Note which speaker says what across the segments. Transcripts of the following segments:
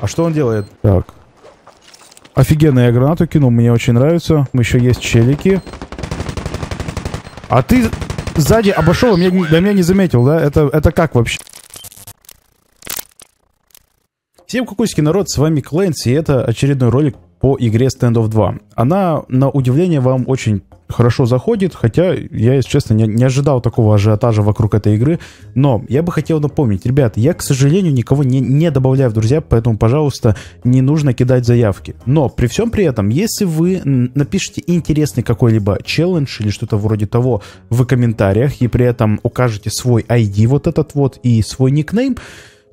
Speaker 1: А что он делает? Так. Офигенно я гранату кинул, мне очень нравится. Еще есть челики. А ты сзади обошел, а меня, да меня не заметил, да? Это, это как вообще? Всем кукуйский народ, с вами Клэнси, и это очередной ролик по игре Standoff 2. Она, на удивление, вам очень хорошо заходит, хотя я, если честно, не, не ожидал такого ажиотажа вокруг этой игры. Но я бы хотел напомнить, ребят, я, к сожалению, никого не, не добавляю в друзья, поэтому, пожалуйста, не нужно кидать заявки. Но при всем при этом, если вы напишите интересный какой-либо челлендж или что-то вроде того в комментариях, и при этом укажете свой ID вот этот вот и свой никнейм,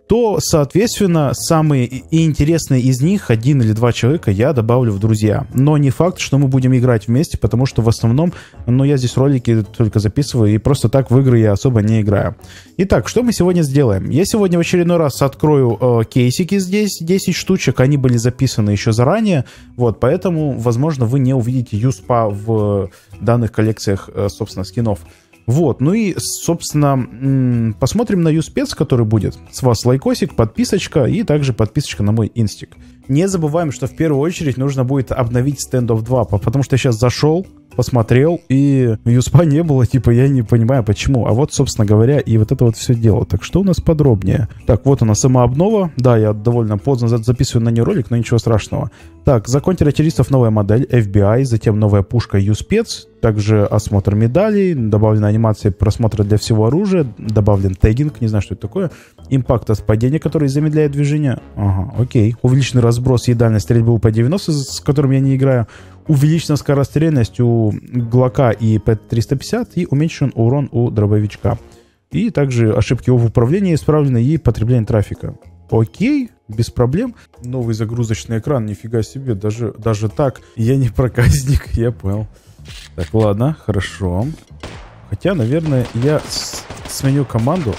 Speaker 1: то, соответственно, самые интересные из них, один или два человека, я добавлю в друзья. Но не факт, что мы будем играть вместе, потому что в основном, ну, я здесь ролики только записываю, и просто так в игры я особо не играю. Итак, что мы сегодня сделаем? Я сегодня в очередной раз открою э, кейсики здесь, 10 штучек, они были записаны еще заранее, вот, поэтому, возможно, вы не увидите юспа в данных коллекциях, э, собственно, скинов. Вот, ну и, собственно, посмотрим на юспец, который будет. С вас лайкосик, подписочка и также подписочка на мой инстик. Не забываем, что в первую очередь нужно будет обновить стендов 2, потому что я сейчас зашел, посмотрел, и юспа не было, типа, я не понимаю, почему. А вот, собственно говоря, и вот это вот все дело. Так что у нас подробнее? Так, вот она сама обнова. Да, я довольно поздно записываю на нее ролик, но ничего страшного. Так, за контртеррористов новая модель FBI, затем новая пушка U-спец, также осмотр медалей, добавлена анимация просмотра для всего оружия, добавлен тегинг, не знаю, что это такое, импакт от падения, который замедляет движение. Ага, окей. Увеличенный разброс и дальность стрельбы по 90 с которым я не играю увеличена скорострельность у Глока и П-350 и уменьшен урон у дробовичка. И также ошибки в управлении исправлены и потребление трафика. Окей, без проблем. Новый загрузочный экран, нифига себе, даже, даже так. Я не проказник, я понял. Так, ладно, хорошо. Хотя, наверное, я сменю команду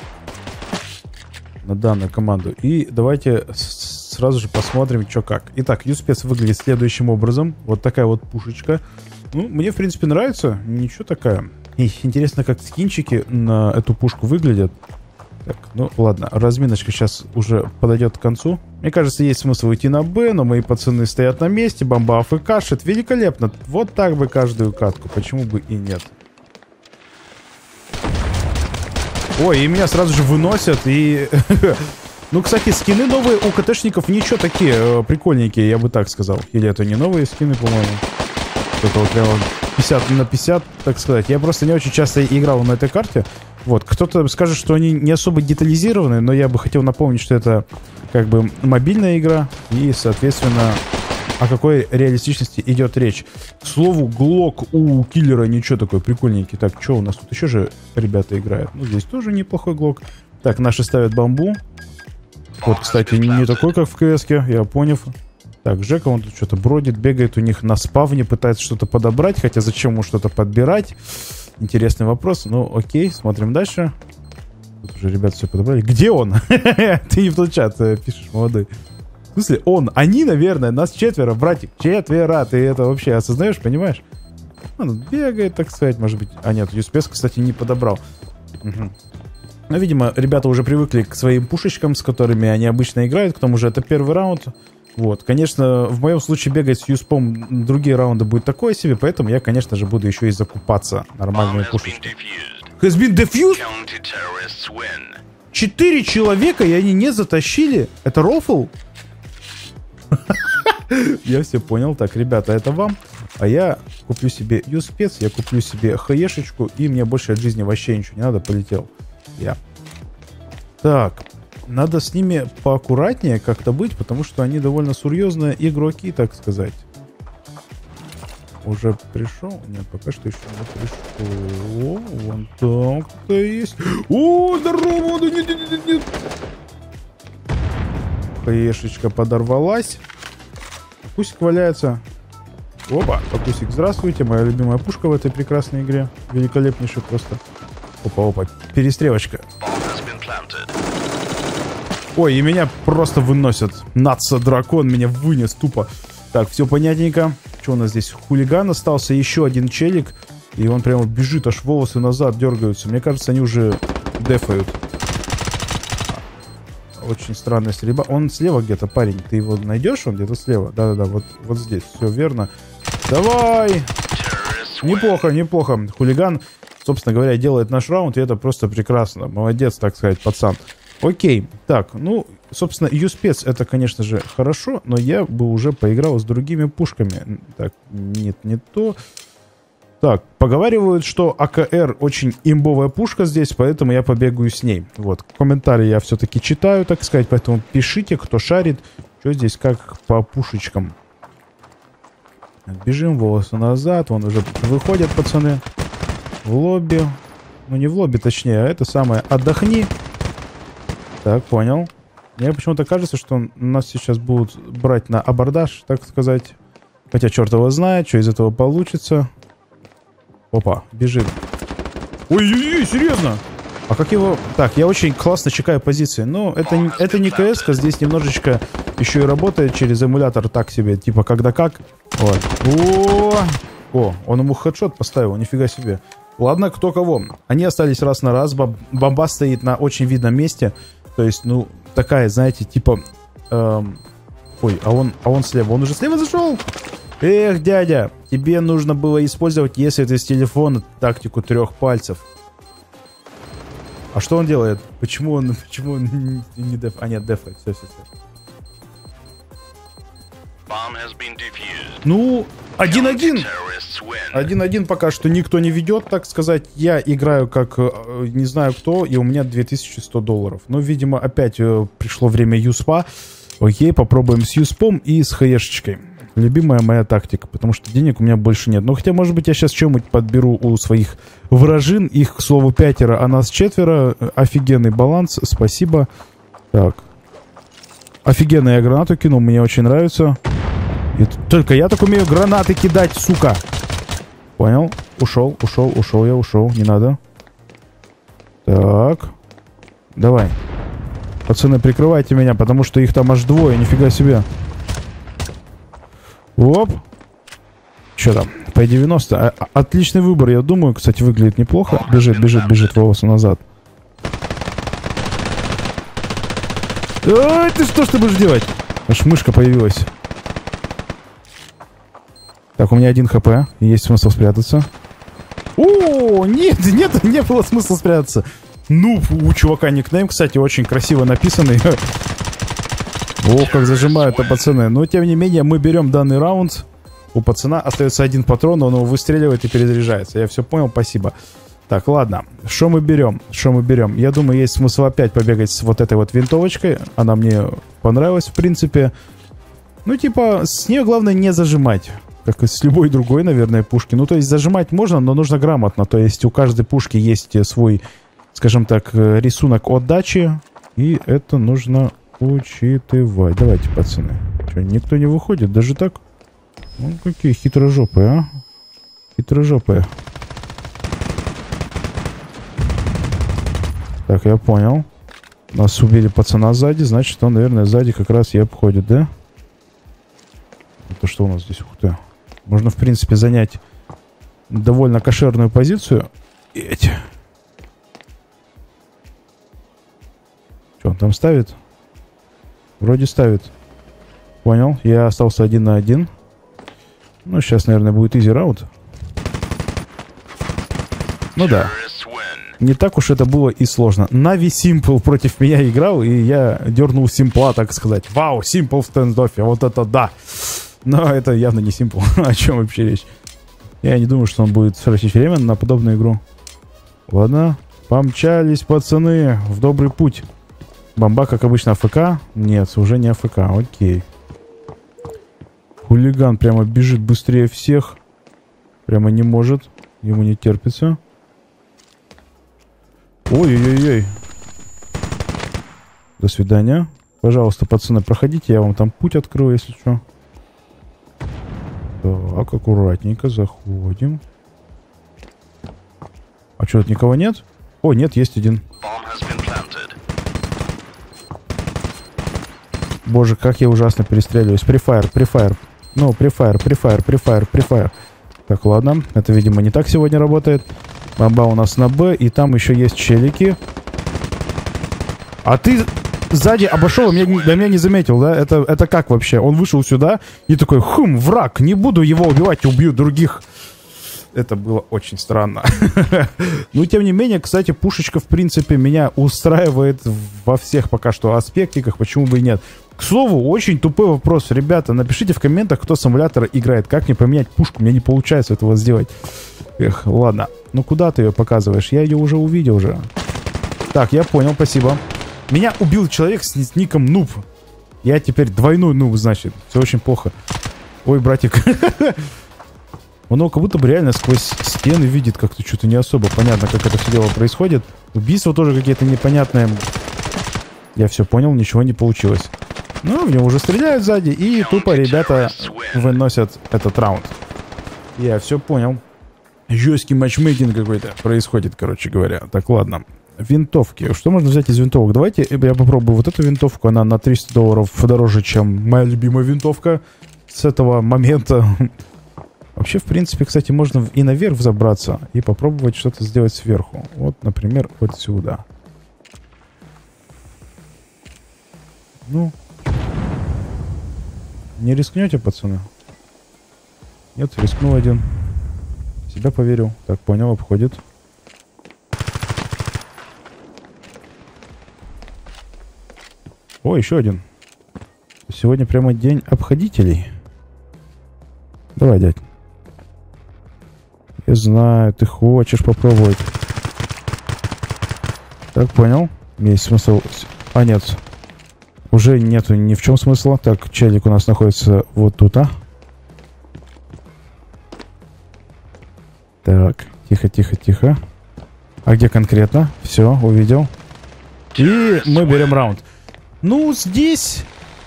Speaker 1: на данную команду. И давайте сразу же посмотрим, что как. Итак, Юспец выглядит следующим образом. Вот такая вот пушечка. Ну, мне, в принципе, нравится. Ничего такая. И интересно, как скинчики на эту пушку выглядят. Так, ну ладно, разминочка сейчас уже подойдет к концу. Мне кажется, есть смысл идти на Б, но мои пацаны стоят на месте, бомба АФК, шит великолепно. Вот так бы каждую катку, почему бы и нет. Ой, и меня сразу же выносят, и Ну, кстати, скины новые у КТшников ничего такие э, прикольненькие, я бы так сказал. Или это не новые скины, по-моему. Это вот прямо 50 на 50, так сказать. Я просто не очень часто играл на этой карте. Вот, кто-то скажет, что они не особо детализированы, но я бы хотел напомнить, что это как бы мобильная игра, и, соответственно, о какой реалистичности идет речь. К слову, глок у киллера ничего такой прикольненький. Так, что у нас тут еще же ребята играют? Ну, здесь тоже неплохой глок. Так, наши ставят бамбу. Вот, кстати, не такой, как в кс я понял. Так, Жека, он тут что-то бродит, бегает у них на спавне, пытается что-то подобрать, хотя зачем ему что-то подбирать? Интересный вопрос. Ну, окей, смотрим дальше. Тут уже ребята все подобрали. Где он? Ты не в тот чат э, пишешь, молодой. В смысле, он, они, наверное, нас четверо, братик, четверо. Ты это вообще осознаешь, понимаешь? Он бегает, так сказать, может быть. А нет, Юспес, кстати, не подобрал. Угу. Ну, видимо, ребята уже привыкли к своим пушечкам, с которыми они обычно играют. К тому же это первый раунд. Вот, конечно, в моем случае бегать с юспом другие раунды будет такое себе, поэтому я, конечно же, буду еще и закупаться нормальными пушечками. Has been defused? Четыре человека, и они не затащили? Это рофл? Я все понял. Так, ребята, это вам. А я куплю себе юспец, я куплю себе хаешечку, и мне больше от жизни вообще ничего не надо, полетел я. Так, надо с ними поаккуратнее как-то быть, потому что они довольно серьезные игроки, так сказать. Уже пришел? Нет, пока что еще не пришел. Вон там кто-то есть. О, здорово! Да нет, нет, нет, нет. Хаешечка подорвалась. Пусть валяется. Оба, Пакусик, здравствуйте. Моя любимая пушка в этой прекрасной игре. Великолепнейшая просто. Опа-опа, перестрелочка. Ой, и меня просто выносят. Наца, дракон меня вынес тупо. Так, все понятненько. Что у нас здесь? Хулиган остался, еще один челик. И он прямо бежит, аж волосы назад дергаются. Мне кажется, они уже дефают. очень странная стрельба. Он слева где-то, парень. Ты его найдешь? Он где-то слева. Да-да-да, вот, вот здесь. Все верно. Давай! Неплохо, неплохо. Хулиган, собственно говоря, делает наш раунд, и это просто прекрасно. Молодец, так сказать, пацан. Окей, так, ну, собственно, U-спец это, конечно же, хорошо, но я бы уже поиграл с другими пушками. Так, нет, не то. Так, поговаривают, что АКР очень имбовая пушка здесь, поэтому я побегаю с ней. Вот, комментарии я все-таки читаю, так сказать, поэтому пишите, кто шарит, что здесь как по пушечкам. Бежим, волосы назад, вон уже выходят пацаны в лобби. Ну, не в лобби, точнее, а это самое, отдохни. Так, понял. Мне почему-то кажется, что нас сейчас будут брать на абордаж, так сказать. Хотя черт его знает, что из этого получится. Опа, бежит. Ой-ой-ой, серьезно? А как его... Так, я очень классно чекаю позиции. Но это, это не кс здесь немножечко еще и работает через эмулятор так себе. Типа когда как. Вот. О, О, он ему хедшот поставил, нифига себе. Ладно, кто кого. Они остались раз на раз. Бомба стоит на очень видном месте. То есть, ну, такая, знаете, типа... Эм... Ой, а он, а он слева. Он уже слева зашел? Эх, дядя, тебе нужно было использовать, если ты с телефона, тактику трех пальцев. А что он делает? Почему он, почему он не деф... А, нет, дефает. Все, все, все. Ну, один-один. Один-один пока что никто не ведет, так сказать. Я играю как э, не знаю кто, и у меня 2100 долларов. Но, видимо, опять э, пришло время юспа. Окей, попробуем с юспом и с хаешечкой любимая моя тактика, потому что денег у меня больше нет. Ну, хотя, может быть, я сейчас что-нибудь подберу у своих вражин. Их, к слову, пятеро, а нас четверо. Офигенный баланс, спасибо. Так. Офигенно я гранату кинул, мне очень нравится. И только я так умею гранаты кидать, сука. Понял? Ушел, ушел, ушел, я ушел, не надо. Так. Давай. Пацаны, прикрывайте меня, потому что их там аж двое, нифига себе. Оп. Что там? По 90. А, а, отличный выбор, я думаю. Кстати, выглядит неплохо. Бежит, бежит, бежит волосы назад. Ой, ты что ж будешь делать? Аж мышка появилась. Так, у меня один хп. Есть смысл спрятаться. О, нет, нет, не было смысла спрятаться. Ну, у чувака никнейм, кстати, очень красиво написанный. Ох, как зажимают-то пацаны. Но, тем не менее, мы берем данный раунд. У пацана остается один патрон, он его выстреливает и перезаряжается. Я все понял, спасибо. Так, ладно. Что мы берем? Что мы берем? Я думаю, есть смысл опять побегать с вот этой вот винтовочкой. Она мне понравилась, в принципе. Ну, типа, с нее главное не зажимать. Как и с любой другой, наверное, пушки. Ну, то есть зажимать можно, но нужно грамотно. То есть у каждой пушки есть свой, скажем так, рисунок отдачи. И это нужно учитывать. Давайте, пацаны. Что, никто не выходит? Даже так? Ну, какие хитрожопые, а? Хитрожопые. Так, я понял. Нас убили пацана сзади, значит, он, наверное, сзади как раз и обходит, да? Это что у нас здесь? Ух ты. Можно, в принципе, занять довольно кошерную позицию. Эти. Что он там ставит? Вроде ставит. Понял. Я остался один на один. Ну, сейчас, наверное, будет изи раунд. Ну да. Не так уж это было и сложно. Нави Симпл против меня играл, и я дернул Симпла, так сказать. Вау, Симпл в стендофе, вот это да. Но это явно не Симпл. О чем вообще речь? Я не думаю, что он будет тратить время на подобную игру. Ладно, помчались, пацаны, в добрый путь. Бомба, как обычно, АФК? Нет, уже не АФК, окей. Хулиган прямо бежит быстрее всех. Прямо не может. Ему не терпится. Ой-ой-ой. До свидания. Пожалуйста, пацаны, проходите, я вам там путь открою, если что. Так, аккуратненько заходим. А что, тут никого нет? О, нет, есть один. Боже, как я ужасно перестреливаюсь. Префайр, префайр. Ну, префайр, префайр, префайр, префайр. Так, ладно. Это, видимо, не так сегодня работает. Бомба у нас на Б. И там еще есть челики. А ты... сзади обошел, а меня, да меня не заметил, да? Это, это как вообще? Он вышел сюда и такой, хм, враг, не буду его убивать, убью других. Это было очень странно. Ну, тем не менее, кстати, пушечка, в принципе, меня устраивает во всех пока что аспектиках, почему бы и нет. К слову, очень тупой вопрос. Ребята, напишите в комментах, кто с эмулятора играет. Как мне поменять пушку? Мне не получается этого сделать. Эх, ладно. Ну, куда ты ее показываешь? Я ее уже увидел уже. Так, я понял, спасибо. Меня убил человек с, ником Нуб. Я теперь двойной Нуб, значит. Все очень плохо. Ой, братик. Он как будто бы реально сквозь стены видит как-то что-то не особо понятно, как это все дело происходит. Убийства тоже какие-то непонятные. Я все понял, ничего не получилось. Ну, в него уже стреляют сзади, и тупо ребята выносят этот раунд. Я все понял. Жесткий матчмейкинг какой-то происходит, короче говоря. Так, ладно. Винтовки. Что можно взять из винтовок? Давайте я попробую вот эту винтовку. Она на 300 долларов дороже, чем моя любимая винтовка с этого момента. Вообще, в принципе, кстати, можно и наверх забраться и попробовать что-то сделать сверху. Вот, например, вот сюда. Ну, не рискнете, пацаны? Нет, рискнул один. Себя поверил. Так, понял, обходит. О, еще один. Сегодня прямо день обходителей. Давай, дядь. Я знаю, ты хочешь попробовать. Так, понял. Есть смысл... А, нет. Уже нету ни в чем смысла. Так, челик у нас находится вот тут, а? Так, тихо, тихо, тихо. А где конкретно? Все, увидел. И мы берем раунд. Ну, здесь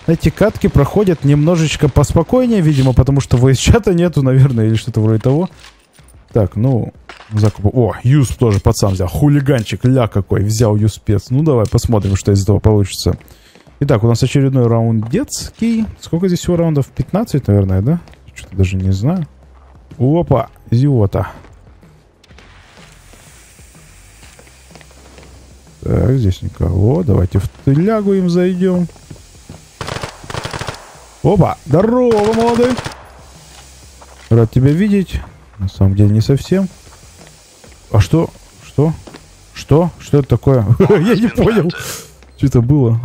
Speaker 1: эти катки проходят немножечко поспокойнее, видимо, потому что voice-чата нету, наверное, или что-то вроде того. Так, ну, закуп... О, Юсп тоже пацан взял. Хулиганчик, ля какой, взял Юспец. Ну, давай посмотрим, что из этого получится. Итак, у нас очередной раунд детский. Сколько здесь всего раундов? 15, наверное, да? Что-то даже не знаю. Опа, зиота. Так, здесь никого. Давайте в тылягу им зайдем. Опа, здорово, молодой. Рад тебя видеть. На самом деле не совсем. А что? Что? Что? Что это такое? Я не понял. Что это было?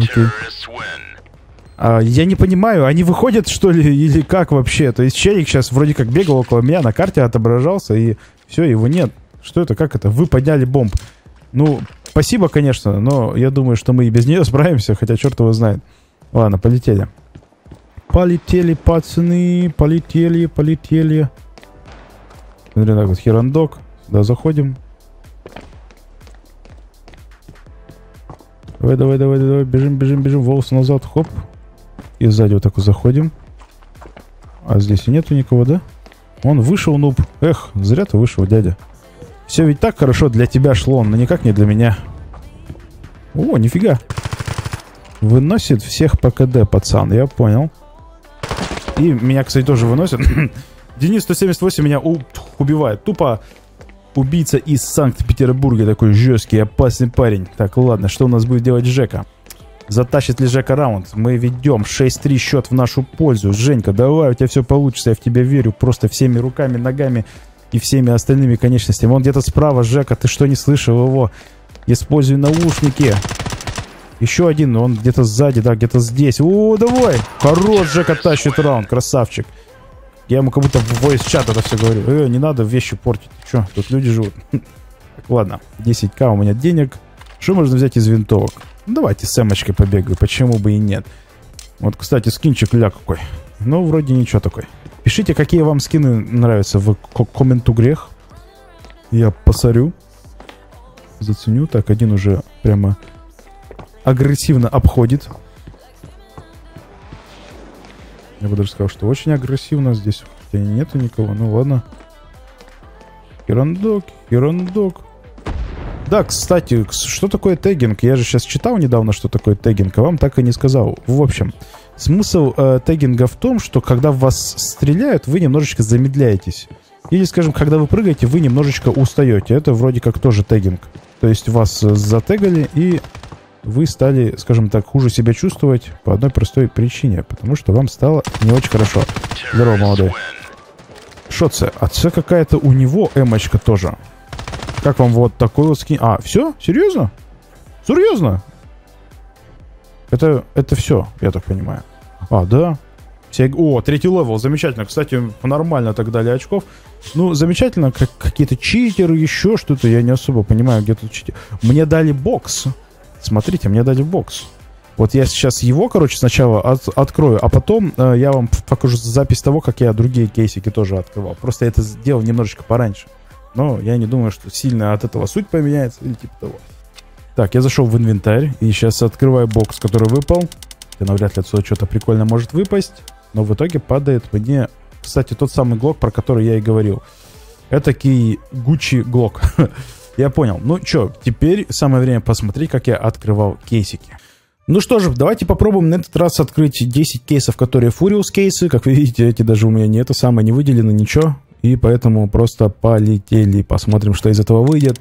Speaker 1: А, я не понимаю, они выходят, что ли, или как вообще? То есть челик сейчас вроде как бегал около меня, на карте отображался, и все, его нет. Что это, как это? Вы подняли бомб. Ну, спасибо, конечно, но я думаю, что мы и без нее справимся, хотя черт его знает. Ладно, полетели. Полетели, пацаны, полетели, полетели. Смотри, так вот, херандок. Сюда заходим. Давай, давай, давай, давай, бежим, бежим, бежим, волосы назад, хоп. И сзади вот так вот заходим. А здесь и нету никого, да? Он вышел, нуб. Эх, зря ты вышел, дядя. Все ведь так хорошо для тебя шло, но никак не для меня. О, нифига. Выносит всех по КД, пацан, я понял. И меня, кстати, тоже выносят. Денис 178 меня убивает. Тупо убийца из Санкт-Петербурга. Такой жесткий, опасный парень. Так, ладно, что у нас будет делать Жека? Затащит ли Жека раунд? Мы ведем 6-3 счет в нашу пользу. Женька, давай, у тебя все получится. Я в тебя верю. Просто всеми руками, ногами и всеми остальными конечностями. Вон где-то справа, Жека, ты что не слышал его? Используй наушники. Еще один, он где-то сзади, да, где-то здесь. О, давай! Хорош, Жека тащит раунд, красавчик. Я ему как будто в voice чат это все говорю. Э, не надо вещи портить. Че, тут люди живут. Так, ладно, 10к у меня денег. Что можно взять из винтовок? Ну, Давайте с эмочкой побегаю, почему бы и нет. Вот, кстати, скинчик ля какой. Ну, вроде ничего такой. Пишите, какие вам скины нравятся в ко- комменту грех. Я посорю. Заценю. Так, один уже прямо агрессивно обходит. Я бы даже сказал, что очень агрессивно. Здесь хотя нету никого. Ну ладно. Херандок, херандок. Да, кстати, что такое тегинг? Я же сейчас читал недавно, что такое тегинг, а вам так и не сказал. В общем, смысл э, тегинга в том, что когда в вас стреляют, вы немножечко замедляетесь. Или, скажем, когда вы прыгаете, вы немножечко устаете. Это вроде как тоже тегинг. То есть вас э, затегали и вы стали, скажем так, хуже себя чувствовать по одной простой причине, потому что вам стало не очень хорошо. Здорово, молодой. Что це? А це какая-то у него эмочка тоже. Как вам вот такой вот скин? А, все? Серьезно? Серьезно? Это, это все, я так понимаю. А, да. О, третий level, замечательно. Кстати, нормально так дали очков. Ну, замечательно, как какие-то читеры, еще что-то. Я не особо понимаю, где тут читер. Мне дали бокс. Смотрите, мне дали бокс. Вот я сейчас его, короче, сначала от, открою, а потом э, я вам покажу запись того, как я другие кейсики тоже открывал. Просто я это сделал немножечко пораньше. Но я не думаю, что сильно от этого суть поменяется или типа того. Так, я зашел в инвентарь и сейчас открываю бокс, который выпал. И навряд ли отсюда что-то прикольно может выпасть. Но в итоге падает мне, кстати, тот самый глок, про который я и говорил. Это кей Гуччи глок. я понял. Ну что, теперь самое время посмотреть, как я открывал кейсики. Ну что же, давайте попробуем на этот раз открыть 10 кейсов, которые Furious кейсы. Как вы видите, эти даже у меня не это самое, не выделено, ничего. И поэтому просто полетели, посмотрим, что из этого выйдет.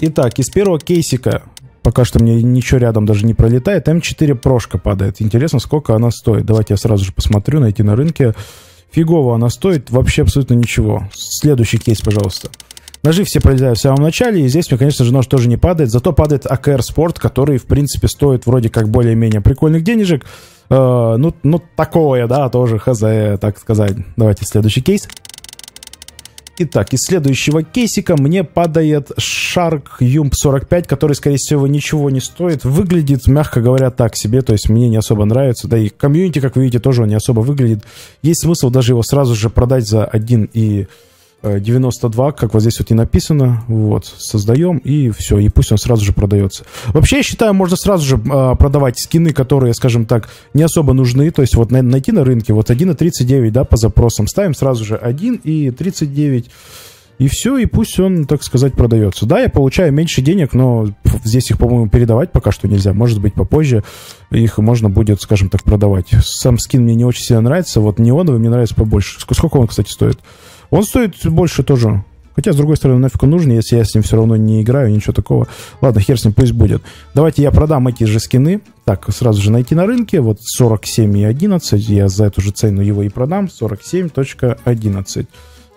Speaker 1: Итак, из первого кейсика Пока что мне ничего рядом даже не пролетает. М4 прошка падает. Интересно, сколько она стоит. Давайте я сразу же посмотрю, найти на рынке. Фигово она стоит, вообще абсолютно ничего. Следующий кейс, пожалуйста. Ножи все пролетают в самом начале, и здесь мне, конечно же, нож тоже не падает. Зато падает АКР Спорт, который, в принципе, стоит вроде как более-менее прикольных денежек. Э, ну, ну, такое, да, тоже хз, так сказать. Давайте следующий кейс. Итак, из следующего кейсика мне падает Shark Yump 45, который, скорее всего, ничего не стоит. Выглядит, мягко говоря, так себе, то есть мне не особо нравится. Да и комьюнити, как вы видите, тоже он не особо выглядит. Есть смысл даже его сразу же продать за 1 и 92, как вот здесь вот и написано. Вот, создаем, и все, и пусть он сразу же продается. Вообще, я считаю, можно сразу же э, продавать скины, которые, скажем так, не особо нужны. То есть вот на, найти на рынке вот 1,39, да, по запросам. Ставим сразу же 1 и 39. И все, и пусть он, так сказать, продается. Да, я получаю меньше денег, но здесь их, по-моему, передавать пока что нельзя. Может быть, попозже их можно будет, скажем так, продавать. Сам скин мне не очень сильно нравится. Вот неоновый мне нравится побольше. Сколько он, кстати, стоит? Он стоит больше тоже. Хотя, с другой стороны, нафиг он нужен, если я с ним все равно не играю, ничего такого. Ладно, хер с ним, пусть будет. Давайте я продам эти же скины. Так, сразу же найти на рынке. Вот 47 и 11. Я за эту же цену его и продам. 47.11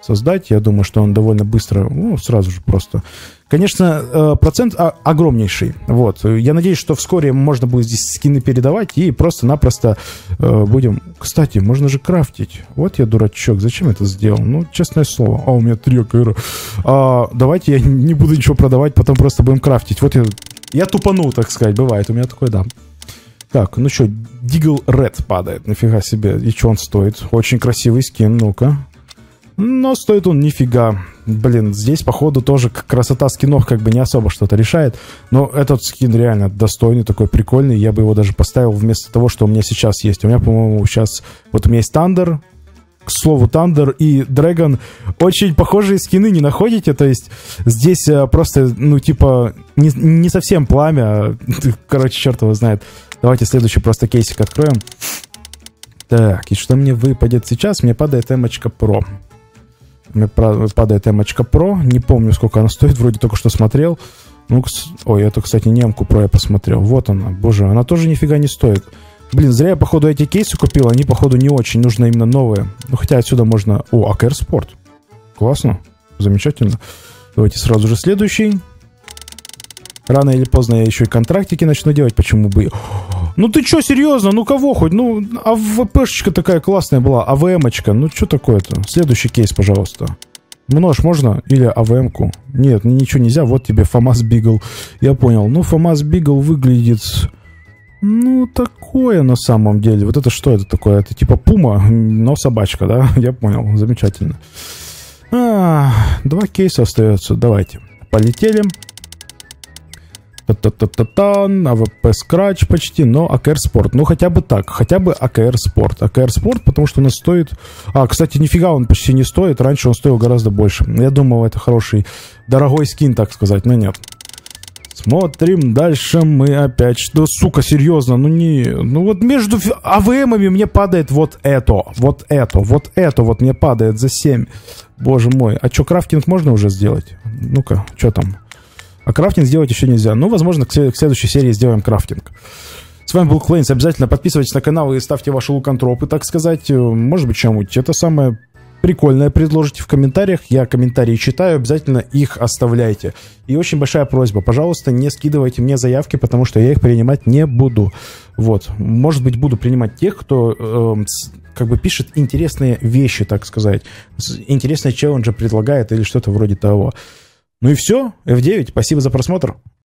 Speaker 1: создать. Я думаю, что он довольно быстро, ну, сразу же просто. Конечно, э, процент огромнейший. Вот. Я надеюсь, что вскоре можно будет здесь скины передавать и просто-напросто э, будем... Кстати, можно же крафтить. Вот я дурачок. Зачем это сделал? Ну, честное слово. А, у меня три АКР. А, давайте я не буду ничего продавать, потом просто будем крафтить. Вот я... Я тупанул, так сказать. Бывает. У меня такое, да. Так, ну что, Дигл Ред падает. Нафига себе. И что он стоит? Очень красивый скин. Ну-ка. Но стоит он нифига. Блин, здесь, походу, тоже красота скинов как бы не особо что-то решает. Но этот скин реально достойный, такой прикольный. Я бы его даже поставил вместо того, что у меня сейчас есть. У меня, по-моему, сейчас... Вот у меня есть Thunder, к слову, Thunder и Dragon очень похожие скины, не находите? То есть здесь э, просто, ну, типа, не, не совсем пламя, короче, черт его знает. Давайте следующий просто кейсик откроем. Так, и что мне выпадет сейчас? Мне падает Эмочка Pro. Мне падает Эмочка Pro. Не помню, сколько она стоит. Вроде только что смотрел. Ну, ой, это, кстати, немку Pro я посмотрел. Вот она. Боже, она тоже нифига не стоит. Блин, зря я, походу, эти кейсы купил. Они, походу, не очень. Нужно именно новые. Ну, хотя отсюда можно... О, АКР Спорт. Классно. Замечательно. Давайте сразу же следующий. Рано или поздно я еще и контрактики начну делать. Почему бы... Ну ты что, серьезно? Ну кого хоть? Ну, АВПшечка такая классная была, АВМочка. Ну что такое-то? Следующий кейс, пожалуйста. Множ можно? Или АВМку? Нет, ничего нельзя. Вот тебе ФАМАС Бигл. Я понял. Ну, FAMAS Beagle выглядит... Ну, такое на самом деле. Вот это что это такое? Это типа пума, но собачка, да? Я понял. Замечательно. А, два кейса остается. Давайте. Полетели. Та-та-та-та-тан, AWP Scratch почти, но AKR Sport. Ну, хотя бы так, хотя бы AKR Sport. AKR Sport, потому что нас стоит... А, кстати, нифига он почти не стоит, раньше он стоил гораздо больше. Я думал, это хороший, дорогой скин, так сказать, но нет. Смотрим дальше мы опять. Что, сука, серьезно, ну не... Ну вот между АВМами мне падает вот это, вот это, вот это вот мне падает за 7. Боже мой. А что, крафтинг можно уже сделать? Ну-ка, что там? А крафтинг сделать еще нельзя. Ну, возможно, к следующей серии сделаем крафтинг. С вами был Клейнс. Обязательно подписывайтесь на канал и ставьте ваши лукантропы, так сказать. Может быть, чем-нибудь это самое прикольное предложите в комментариях. Я комментарии читаю, обязательно их оставляйте. И очень большая просьба, пожалуйста, не скидывайте мне заявки, потому что я их принимать не буду. Вот. Может быть, буду принимать тех, кто э, как бы пишет интересные вещи, так сказать. Интересные челленджи предлагает или что-то вроде того. Ну и все. F9. Спасибо за просмотр.